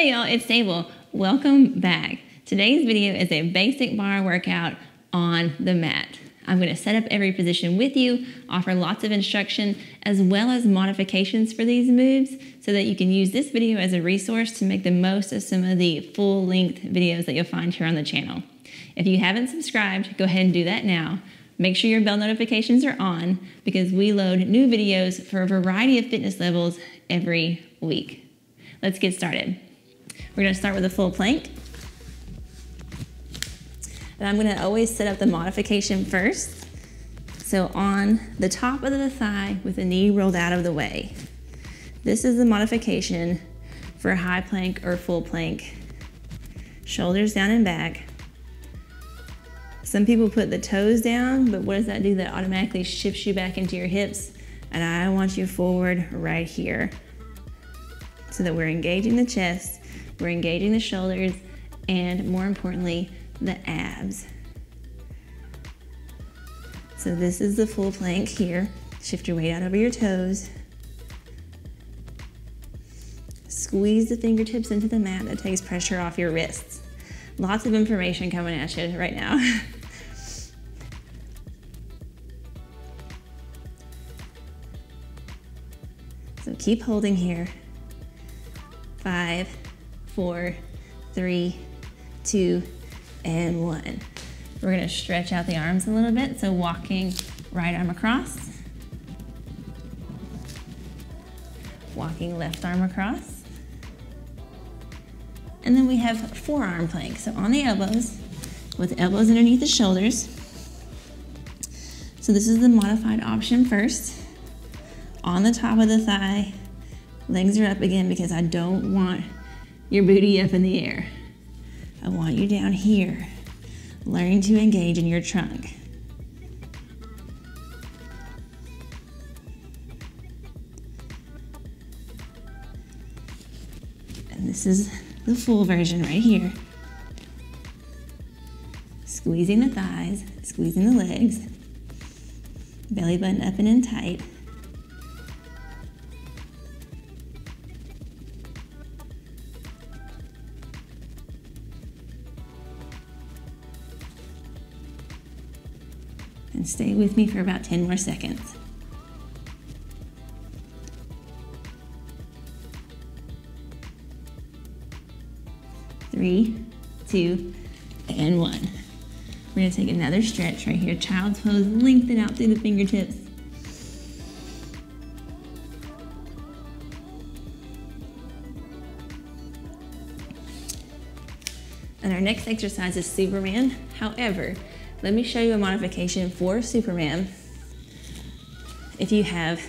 Hey y'all, it's Sable. Welcome back. Today's video is a basic barre workout on the mat. I'm going to set up every position with you, offer lots of instruction, as well as modifications for these moves so that you can use this video as a resource to make the most of some of the full length videos that you'll find here on the channel. If you haven't subscribed, go ahead and do that now. Make sure your bell notifications are on because we load new videos for a variety of fitness levels every week. Let's get started. We're gonna start with a full plank. And I'm gonna always set up the modification first. So on the top of the thigh with the knee rolled out of the way. This is the modification for a high plank or full plank. Shoulders down and back. Some people put the toes down, but what does that do? That automatically shifts you back into your hips. And I want you forward right here so that we're engaging the chest, we're engaging the shoulders, and more importantly, the abs. So this is the full plank here. Shift your weight out over your toes. Squeeze the fingertips into the mat. That takes pressure off your wrists. Lots of information coming at you right now. So keep holding here. Five, four, three, two, and one. We're gonna stretch out the arms a little bit. So walking right arm across. Walking left arm across. And then we have forearm plank. So on the elbows, with the elbows underneath the shoulders. So this is the modified option first on the top of the thigh. Legs are up again because I don't want your booty up in the air. I want you down here, learning to engage in your trunk. And this is the full version right here. Squeezing the thighs, squeezing the legs, belly button up and in tight. And stay with me for about 10 more seconds. Three, two, and one. We're gonna take another stretch right here. Child's pose, lengthen out through the fingertips. And our next exercise is Superman. However, let me show you a modification for Superman. If you have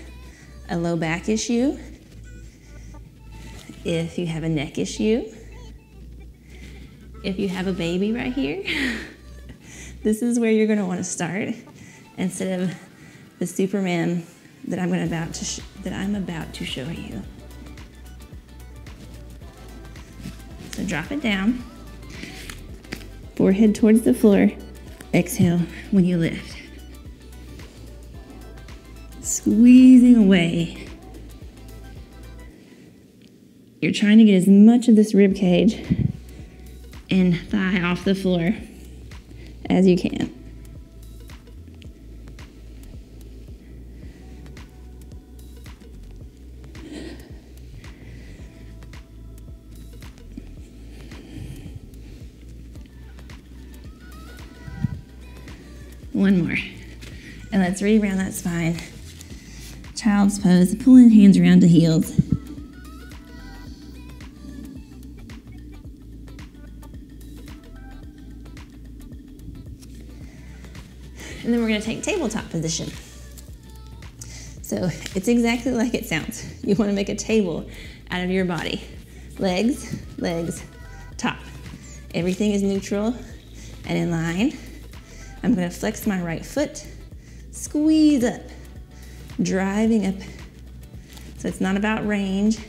a low back issue, if you have a neck issue, if you have a baby right here, this is where you're gonna wanna start instead of the Superman that I'm, gonna about to that I'm about to show you. So drop it down, forehead towards the floor, Exhale when you lift. Squeezing away. You're trying to get as much of this rib cage and thigh off the floor as you can. One more. And let's re-round that spine. Child's pose, pulling hands around to heels. And then we're gonna take tabletop position. So it's exactly like it sounds. You wanna make a table out of your body. Legs, legs, top. Everything is neutral and in line. I'm gonna flex my right foot, squeeze up, driving up. So it's not about range,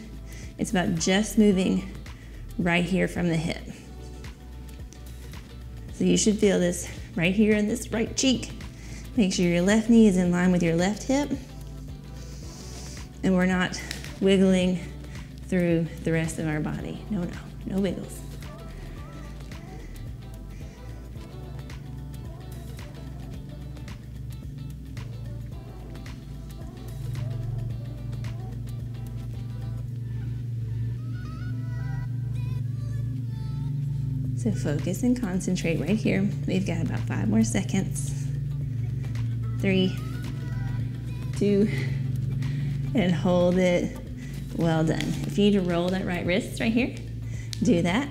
it's about just moving right here from the hip. So you should feel this right here in this right cheek. Make sure your left knee is in line with your left hip. And we're not wiggling through the rest of our body. No, no, no wiggles. So focus and concentrate right here. We've got about five more seconds. Three, two, and hold it. Well done. If you need to roll that right wrist right here, do that.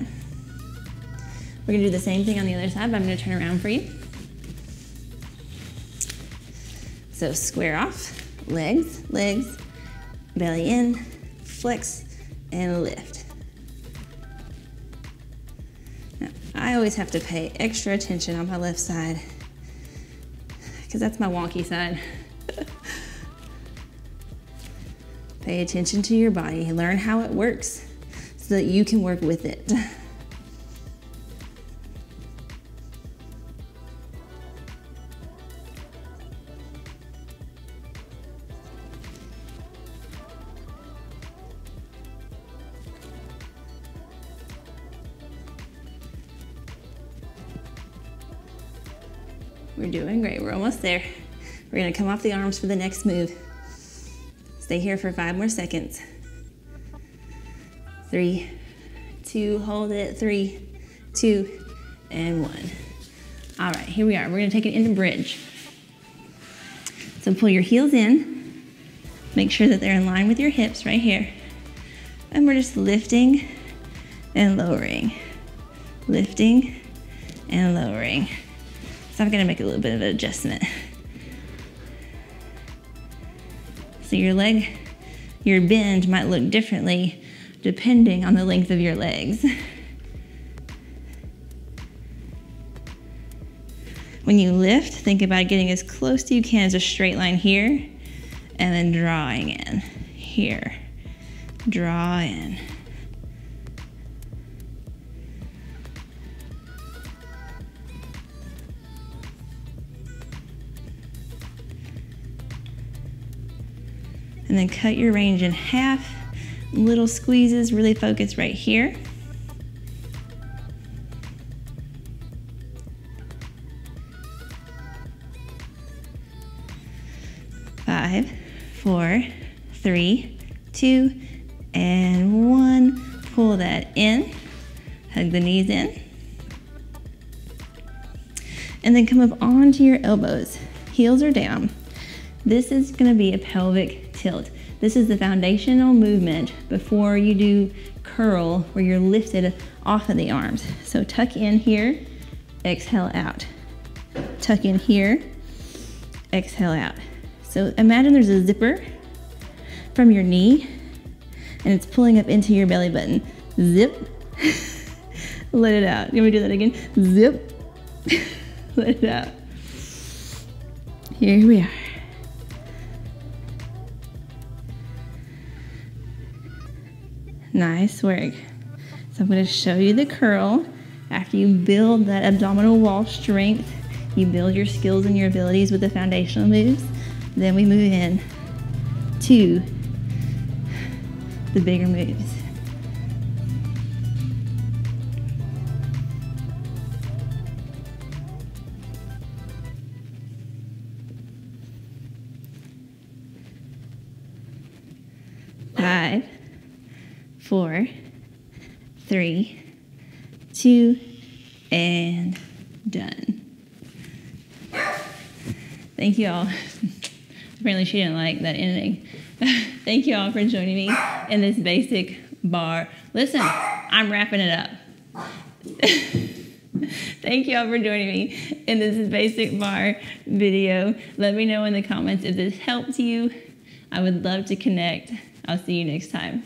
We're gonna do the same thing on the other side, but I'm gonna turn around for you. So square off, legs, legs, belly in, flex, and lift. I always have to pay extra attention on my left side because that's my wonky side. pay attention to your body, learn how it works so that you can work with it. We're doing great. We're almost there. We're gonna come off the arms for the next move. Stay here for five more seconds. Three, two, hold it. Three, two, and one. All right, here we are. We're gonna take it into bridge. So pull your heels in. Make sure that they're in line with your hips right here. And we're just lifting and lowering. Lifting and lowering. So I'm gonna make a little bit of an adjustment. So your leg, your bend might look differently depending on the length of your legs. When you lift, think about getting as close to you can as a straight line here, and then drawing in. Here, draw in. And then cut your range in half. Little squeezes, really focus right here. Five, four, three, two, and one. Pull that in, hug the knees in. And then come up onto your elbows. Heels are down. This is gonna be a pelvic tilt. This is the foundational movement before you do curl where you're lifted off of the arms. So tuck in here, exhale out. Tuck in here, exhale out. So imagine there's a zipper from your knee and it's pulling up into your belly button. Zip, let it out. You want me to do that again? Zip, let it out. Here we are. Nice work. So I'm gonna show you the curl. After you build that abdominal wall strength, you build your skills and your abilities with the foundational moves, then we move in to the bigger moves. Five four, three, two, and done. Thank you all. Apparently she didn't like that ending. Thank you all for joining me in this basic barre. Listen, I'm wrapping it up. Thank you all for joining me in this basic barre video. Let me know in the comments if this helped you. I would love to connect. I'll see you next time.